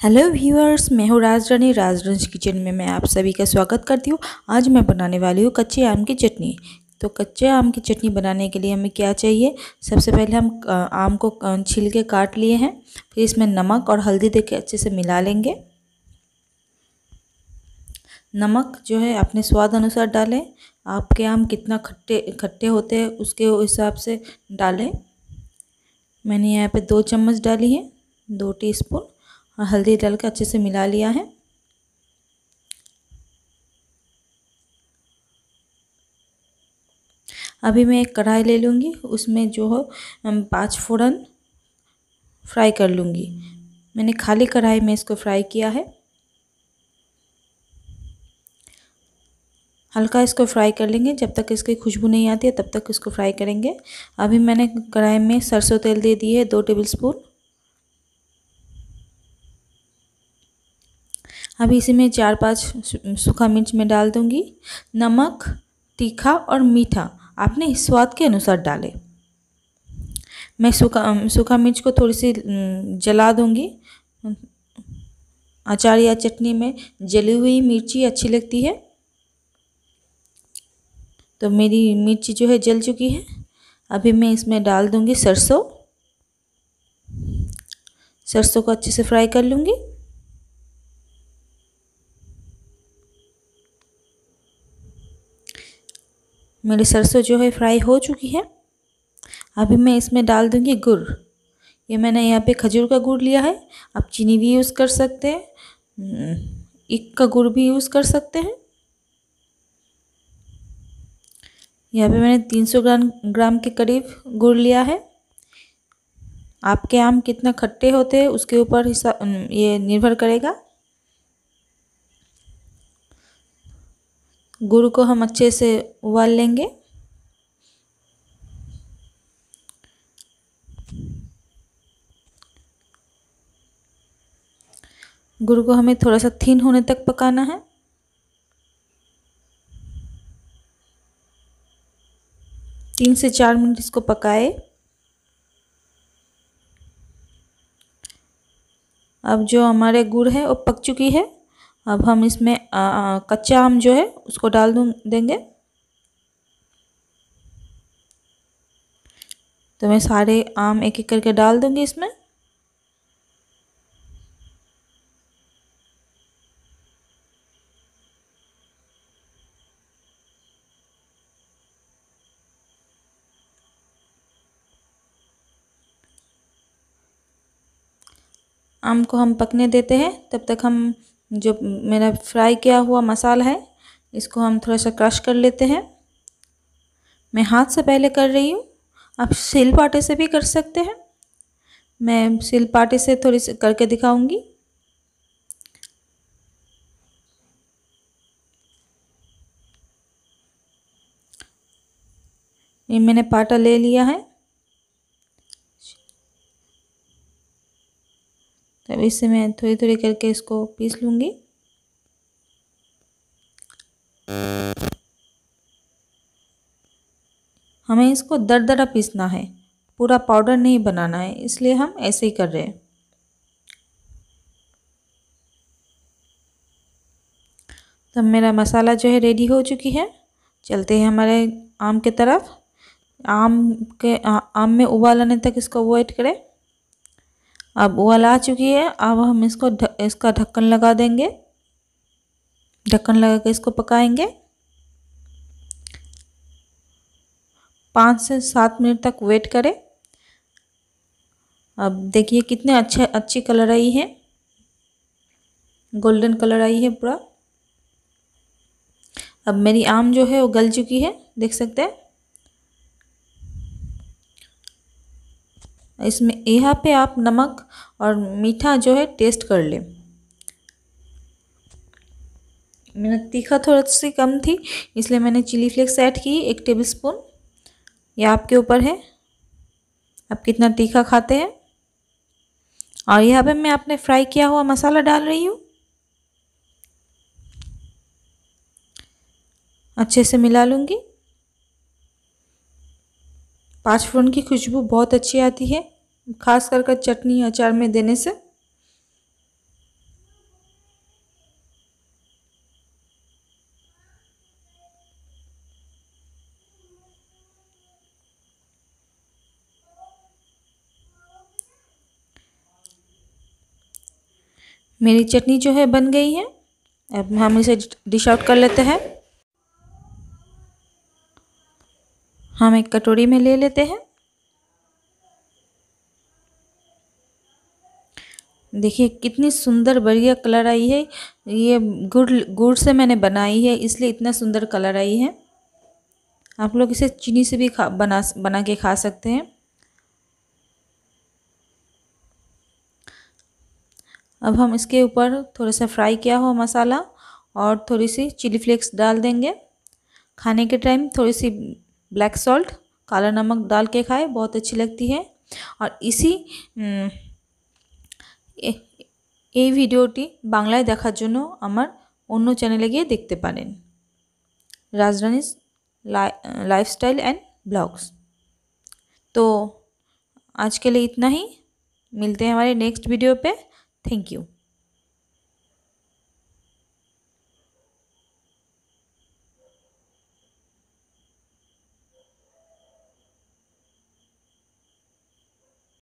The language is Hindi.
हेलो व्यूअर्स, मैं हूँ राजरानी। राजरंज किचन में मैं आप सभी का स्वागत करती हूँ। आज मैं बनाने वाली हूँ कच्चे आम की चटनी। तो कच्चे आम की चटनी बनाने के लिए हमें क्या चाहिए? सबसे पहले हम आम को छील के काट लिए हैं। फिर इसमें नमक और हल्दी दे के अच्छे से मिला लेंगे। नमक जो है, अपने स्वाद अनुसार डालें। आपके आम कितना खट्टे खट्टे होते हैं, उसके हिसाब से डालें। मैंने यहाँ पे दो चम्मच डाली है, दो टीस्पून। और हल्दी डाल के अच्छे से मिला लिया है। अभी मैं एक कढ़ाई ले लूँगी, उसमें जो हो पाँच फोड़न फ्राई कर लूँगी। मैंने खाली कढ़ाई में इसको फ्राई किया है। हल्का इसको फ्राई कर लेंगे, जब तक इसकी खुशबू नहीं आती है, तब तक इसको फ्राई करेंगे। अभी मैंने कढ़ाई में सरसों तेल दे दिए है दो टेबल स्पून। अभी इसी में चार पाँच सूखा मिर्च में डाल दूँगी। नमक, तीखा और मीठा, आपने स्वाद के अनुसार डालें। मैं सूखा सूखा मिर्च को थोड़ी सी जला दूँगी। अचार या चटनी में जली हुई मिर्ची अच्छी लगती है। तो मेरी मिर्ची जो है जल चुकी है। अभी मैं इसमें डाल दूँगी सरसों। सरसों को अच्छे से फ्राई कर लूँगी। मेरी सरसों जो है फ्राई हो चुकी है। अभी मैं इसमें डाल दूँगी गुड़। ये मैंने यहाँ पे खजूर का गुड़ लिया है। आप चीनी भी यूज़ कर सकते हैं। इक का गुड़ भी यूज़ कर सकते हैं। यहाँ पे मैंने 300 ग्राम ग्राम के करीब गुड़ लिया है। आपके आम कितना खट्टे होते हैं, उसके ऊपर हिसाब ये निर्भर करेगा। गुड़ को हम अच्छे से उबाल लेंगे। गुड़ को हमें थोड़ा सा थीन होने तक पकाना है। तीन से चार मिनट इसको पकाए। अब जो हमारे गुड़ है, वो पक चुकी है। अब हम इसमें कच्चा आम जो है, उसको डाल दूँ, देंगे। तो मैं सारे आम एक एक करके डाल दूँगी इसमें। आम को हम पकने देते हैं, तब तक हम जो मेरा फ्राई किया हुआ मसाला है, इसको हम थोड़ा सा क्रश कर लेते हैं। मैं हाथ से पहले कर रही हूँ। आप सिल पाटे से भी कर सकते हैं। मैं सिल पाटे से थोड़ी सी करके दिखाऊँगी। ये मैंने पाटा ले लिया है। तब इससे मैं थोड़ी थोड़ी करके इसको पीस लूँगी। हमें इसको दर दरा पीसना है। पूरा पाउडर नहीं बनाना है इसलिए हम ऐसे ही कर रहे हैं। तब मेरा मसाला जो है रेडी हो चुकी है। चलते हैं हमारे आम के तरफ़। आम के आ, आम में उबाल आने तक इसको वेट करें। अब उबाल आ चुकी है। अब हम इसको ध, इसका ढक्कन लगा देंगे। ढक्कन लगा के इसको पकाएँगे। पाँच से सात मिनट तक वेट करें। अब देखिए कितने अच्छे अच्छी कलर आई है। गोल्डन कलर आई है पूरा। अब मेरी आम जो है वो गल चुकी है देख सकते हैं। इसमें यहाँ पे आप नमक और मीठा जो है टेस्ट कर लें। मैंने तीखा थोड़ा सी कम थी, इसलिए मैंने चिली फ्लेक्स ऐड की, एक टेबल स्पून यह आपके ऊपर है। आप कितना तीखा खाते हैं। और यहाँ पे मैं आपने फ्राई किया हुआ मसाला डाल रही हूँ। अच्छे से मिला लूँगी। पाँच फोरन की खुशबू बहुत अच्छी आती है खास कर चटनी अचार में देने से। मेरी चटनी जो है बन गई है। अब हम इसे डिश आउट कर लेते हैं। हम एक कटोरी में ले लेते हैं। देखिए, कितनी सुंदर बढ़िया कलर आई है। ये गुड़ गुड़ से मैंने बनाई है, इसलिए इतना सुंदर कलर आई है। आप लोग इसे चीनी से भी खा, बना बना के खा सकते हैं। अब हम इसके ऊपर थोड़ा सा फ्राई किया हुआ मसाला और थोड़ी सी चिली फ्लेक्स डाल देंगे। खाने के टाइम थोड़ी सी ब्लैक सॉल्ट काला नमक डाल के खाए बहुत अच्छी लगती है और इसी এই ভিডিওটি বাংলায় দেখার জন্য আমার অন্য চ্যানেলে গিয়ে দেখতে পারেন রাজরানীস लाइफस्टाइल एंड ब्लॉग्स तो आज के लिए इतना ही मिलते हैं हमारे नेक्स्ट वीडियो पे थैंक यू